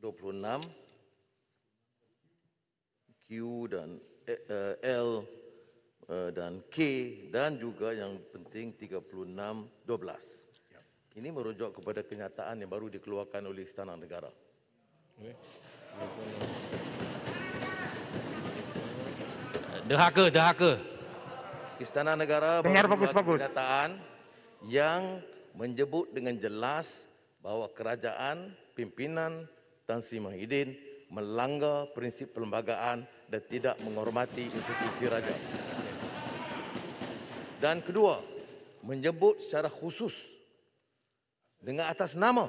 26 Q dan eh, eh, L eh, dan K dan juga yang penting 36 12. Ini merujuk kepada kenyataan yang baru dikeluarkan oleh Istana Negara. Derhaka, derhaka. Istana Negara Dengar baru bagus, mengeluarkan bagus. kenyataan yang menyebut dengan jelas bahawa kerajaan pimpinan Tan Sri Mahidin melanggar prinsip perlembagaan dan tidak menghormati institusi raja. Dan kedua, menyebut secara khusus dengan atas nama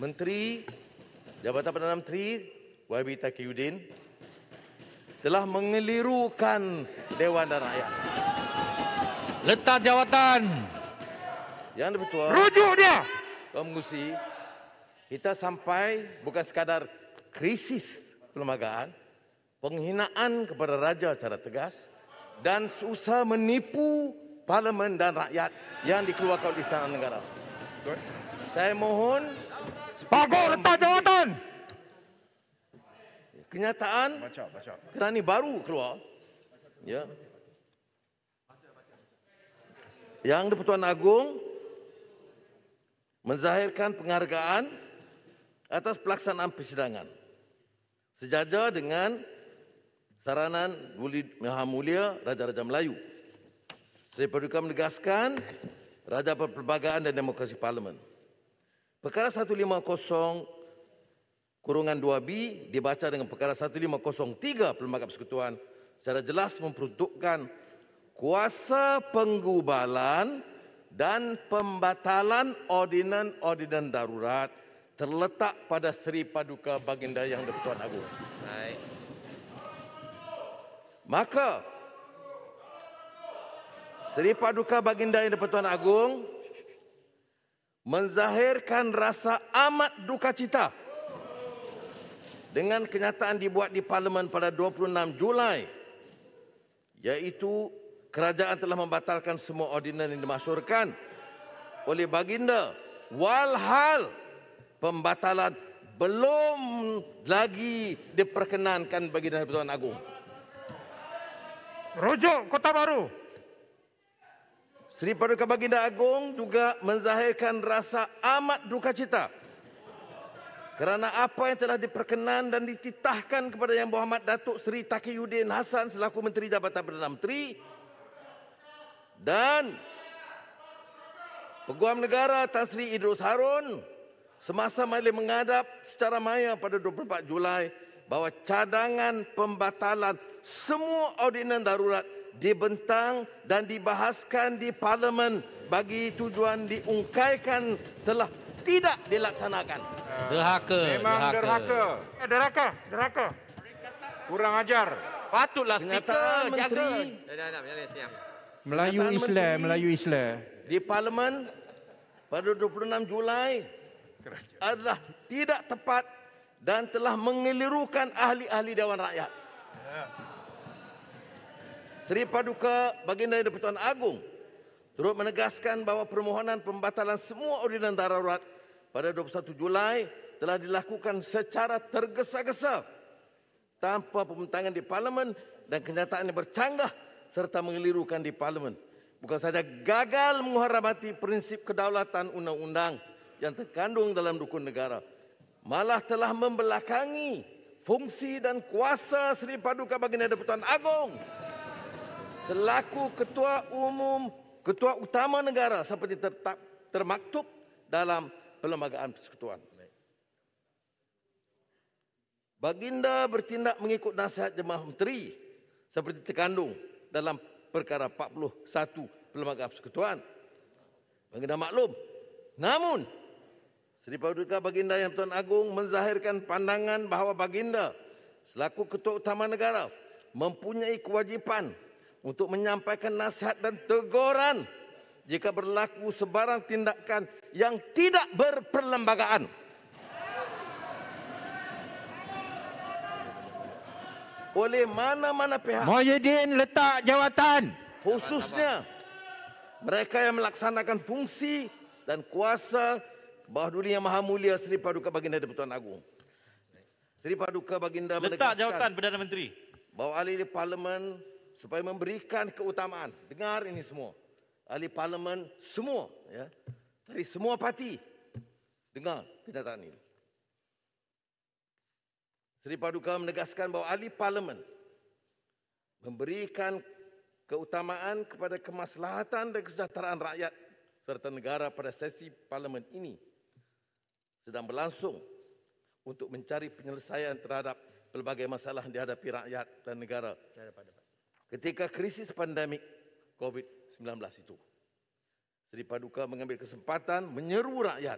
Menteri Jabatan Perdana Menteri YB Taqiyuddin telah mengelirukan Dewan dan Rakyat. Letak jawatan. Yang dipertua, Rujuk dia. Tuan Mengusi, kita sampai bukan sekadar krisis perlembagaan, penghinaan kepada raja secara tegas dan usaha menipu parlimen dan rakyat yang dikeluarkan oleh Istana Negara. Saya mohon Bagus letak jawatan. kenyataan Baca, baca. kerana ini baru keluar. Ya. Yang di-Pertuan Agong menzahirkan penghargaan atas pelaksanaan persidangan. Sejajar dengan saranan Buli Maha Mulia Raja-Raja Melayu. Seri Paduka menegaskan Raja Perlembagaan dan Demokrasi Parlimen. Perkara 150 kurungan 2B dibaca dengan perkara 1503 Perlembagaan Persekutuan secara jelas memperuntukkan kuasa penggubalan dan pembatalan ordinan-ordinan darurat terletak pada Seri Paduka Baginda Yang di-Pertuan Agong. Baik. Maka Seri Paduka Baginda Yang di-Pertuan Agong menzahirkan rasa amat duka cita dengan kenyataan dibuat di Parlimen pada 26 Julai iaitu kerajaan telah membatalkan semua ordinan yang dimasyurkan oleh baginda walhal pembatalan belum lagi diperkenankan baginda Pertuan Agong. Rujuk Kota Baru. Seri Paduka Baginda Agong juga menzahirkan rasa amat duka cita kerana apa yang telah diperkenan dan dititahkan kepada Yang Berhormat Datuk Seri Taqiyuddin Hasan selaku Menteri Jabatan Perdana Menteri dan Peguam Negara Tan Sri Idrus Harun semasa Majlis menghadap secara maya pada 24 Julai bahawa cadangan pembatalan semua ordinan darurat dibentang dan dibahaskan di Parlimen bagi tujuan diungkaikan telah tidak dilaksanakan. Derhaka, Memang derhaka. Eh, Deraka, deraka. Kurang ajar. Patutlah Kenyataan speaker jaga. Menteri. Melayu Islam. Melayu Islam. di Parlimen pada 26 Julai adalah tidak tepat dan telah mengelirukan ahli-ahli Dewan Rakyat. Seri Paduka Baginda Yang di-Pertuan Agong turut menegaskan bahawa permohonan pembatalan semua ordinan darurat pada 21 Julai telah dilakukan secara tergesa-gesa tanpa pembentangan di Parlimen dan kenyataan yang bercanggah serta mengelirukan di Parlimen. Bukan saja gagal menghormati prinsip kedaulatan undang-undang yang terkandung dalam dukun negara, malah telah membelakangi fungsi dan kuasa Seri Paduka Baginda Di-Pertuan Agong selaku Ketua Umum, Ketua Utama Negara seperti tertak, termaktub dalam Perlembagaan Persekutuan. Baginda bertindak mengikut nasihat Jemaah Menteri seperti terkandung dalam perkara 41 Perlembagaan Persekutuan. Baginda maklum. Namun, Seri Paduka Baginda Yang Tuan Agung menzahirkan pandangan bahawa Baginda selaku Ketua Utama Negara mempunyai kewajipan untuk menyampaikan nasihat dan teguran jika berlaku sebarang tindakan yang tidak berperlembagaan. Oleh mana-mana pihak Muhyiddin letak jawatan. khususnya mereka yang melaksanakan fungsi dan kuasa bawah dunia Maha Mulia Seri Paduka Baginda Di-Pertuan Agong. Seri Paduka Baginda Letak jawatan Perdana Menteri. bahawa ahli-ahli parlimen supaya memberikan keutamaan. Dengar ini semua. Ahli parlimen semua ya. Dari semua parti. Dengar kenyataan ini. Seri Paduka menegaskan bahawa ahli parlimen memberikan keutamaan kepada kemaslahatan dan kesejahteraan rakyat serta negara pada sesi parlimen ini sedang berlangsung untuk mencari penyelesaian terhadap pelbagai masalah yang dihadapi rakyat dan negara ketika krisis pandemik COVID-19 itu. Seri Paduka mengambil kesempatan menyeru rakyat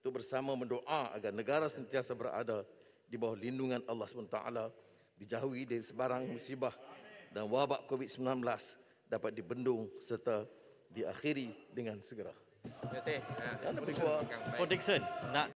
untuk bersama mendoa agar negara sentiasa berada di bawah lindungan Allah SWT, dijauhi dari sebarang musibah dan wabak COVID-19 dapat dibendung serta diakhiri dengan segera. Terima kasih. Oh Dixon, nak